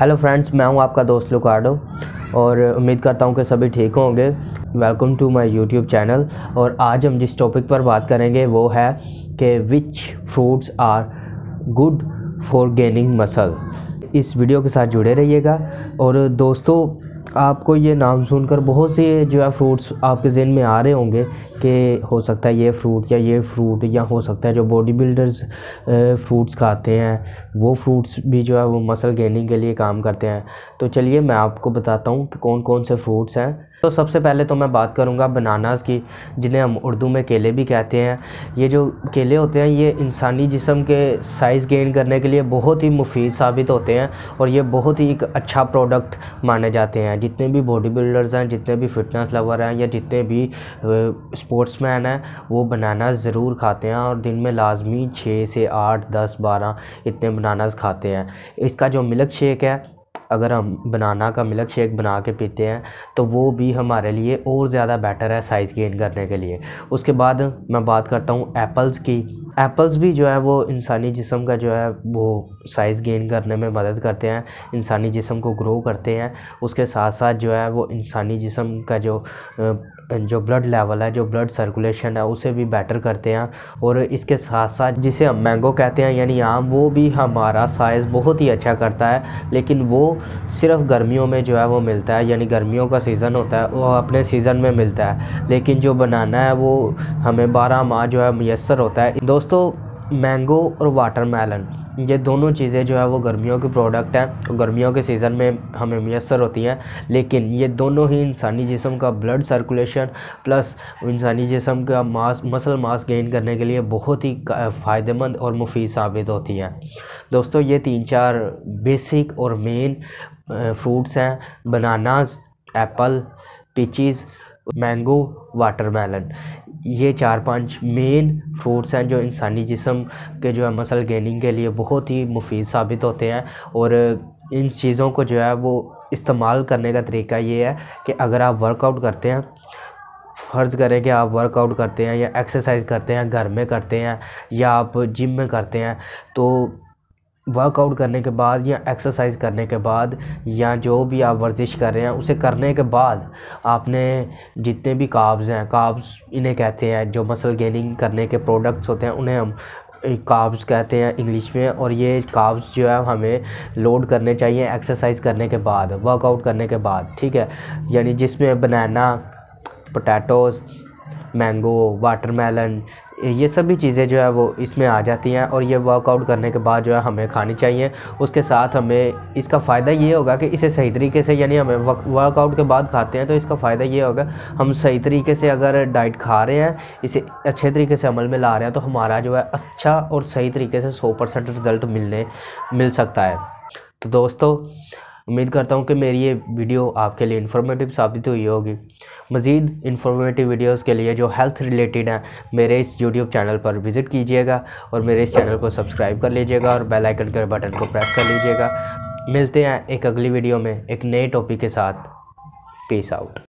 Hello friends मैं हूँ आपका दोस्त लुकार्डो और उम्मीद करता हूँ कि सभी ठीक होंगे। Welcome to my YouTube channel और आज हम जिस टॉपिक पर बात करेंगे वो है कि which fruits are good for gaining muscle इस वीडियो के साथ जुड़े रहिएगा और दोस्तों आपको ये नाम सुनकर बहुत से जो है फ्रूट्स आपके जहन में आ रहे होंगे कि हो सकता है ये फ्रूट या ये फ्रूट या हो सकता है जो बॉडी बिल्डर्स फ्रूट्स खाते हैं, वो फ्रूट्स भी जो है वो मसल गेनिंग के लिए काम करते हैं। तो चलिए मैं आपको बताता हूँ कि कौन कौन से फ्रूट्स हैं। तो सबसे पहले तो मैं बात करूँगा बनानास की, जिन्हें हम उर्दू में केले भी कहते हैं। ये जो केले होते हैं, ये इंसानी जिसम के साइज़ गेन करने के लिए बहुत ही मुफीद साबित होते हैं और ये बहुत ही एक अच्छा प्रोडक्ट माने जाते हैं। जितने भी बॉडी बिल्डर्स हैं, जितने भी फिटनेस लवर हैं, या जितने भी स्पोर्ट्समैन हैं, वो बनाना ज़रूर खाते हैं और दिन में लाजमी छः से आठ, दस, बारह इतने बनानास खाते हैं। इसका जो मिल्क शेक है अगर हम बनाना का मिल्क शेक बना के पीते हैं तो वो भी हमारे लिए और ज़्यादा बेटर है साइज़ गेन करने के लिए। उसके बाद मैं बात करता हूँ एप्पल्स की। एप्पल्स भी जो है वो इंसानी जिसम का जो है वो साइज़ गेन करने में मदद करते हैं, इंसानी जिसम को ग्रो करते हैं। उसके साथ साथ जो है वो इंसानी जिसम का जो जो ब्लड लेवल है, जो ब्लड सर्कुलेशन है, उसे भी बेटर करते हैं। और इसके साथ साथ जिसे हम मैंगो कहते हैं, यानी आम, वो भी हमारा साइज़ बहुत ही अच्छा करता है। लेकिन वो सिर्फ़ गर्मियों में जो है वो मिलता है, यानी गर्मियों का सीज़न होता है, वो अपने सीज़न में मिलता है। लेकिन जो बनाना है, वो हमें बारह माह जो है मैसर होता है। दोस्तों मैंगो और वाटरमेलन ये दोनों चीज़ें जो है वो गर्मियों के प्रोडक्ट हैं गर्मियों के सीज़न में हमें मैसर होती हैं। लेकिन ये दोनों ही इंसानी जिसम का ब्लड सर्कुलेशन प्लस इंसानी जिसम का मास मसल मास गेन करने के लिए बहुत ही फ़ायदेमंद और मुफीद साबित होती हैं। दोस्तों, ये तीन चार बेसिक और मेन फ्रूट्स हैं। Bananas apple peaches mango watermelon ये चार पाँच मेन फ्रूट्स हैं जो इंसानी जिसम के जो है मसल गेनिंग के लिए बहुत ही मुफीद साबित होते हैं और इन चीज़ों को जो है वो इस्तेमाल करने का तरीका ये है कि अगर आप वर्कआउट करते हैं, फ़र्ज़ करें कि आप वर्कआउट करते हैं या एक्सरसाइज करते हैं, घर में करते हैं या आप जिम में करते हैं तो वर्कआउट करने के बाद या एक्सरसाइज करने के बाद या जो भी आप वर्जिश कर रहे हैं, उसे करने के बाद आपने जितने भी काब्स हैं काब्स इन्हें कहते हैं, जो मसल गेनिंग करने के प्रोडक्ट्स होते हैं, उन्हें हम काब्स कहते हैं इंग्लिश में और ये काब्स जो है हमें लोड करने चाहिए एक्सरसाइज करने के बाद वर्कआउट करने के बाद, ठीक है? यानी जिसमें बनाना पोटैटोज़ मैंगो वाटरमेलन ये सभी चीज़ें जो है वो इसमें आ जाती हैं और ये वर्कआउट करने के बाद जो है हमें खानी चाहिए। उसके साथ हमें इसका फ़ायदा ये होगा कि इसे सही तरीके से यानी हमें वर्कआउट के बाद खाते हैं तो इसका फ़ायदा ये होगा, हम सही तरीके से अगर डाइट खा रहे हैं, इसे अच्छे तरीके से अमल में ला रहे हैं तो हमारा जो है अच्छा और सही तरीके से सौ परसेंट रिज़ल्ट मिलने, मिल सकता है। तो दोस्तों उम्मीद करता हूँ कि मेरी ये वीडियो आपके लिए इन्फॉर्मेटिव साबित हुई होगी। मज़ीद इन्फॉर्मेटिव वीडियोस के लिए जो हेल्थ रिलेटेड हैं, मेरे इस यूट्यूब चैनल पर विज़िट कीजिएगा और मेरे इस चैनल को सब्सक्राइब कर लीजिएगा और बेल आइकन के बटन को प्रेस कर लीजिएगा। मिलते हैं एक अगली वीडियो में एक नए टॉपिक के साथ। Peace out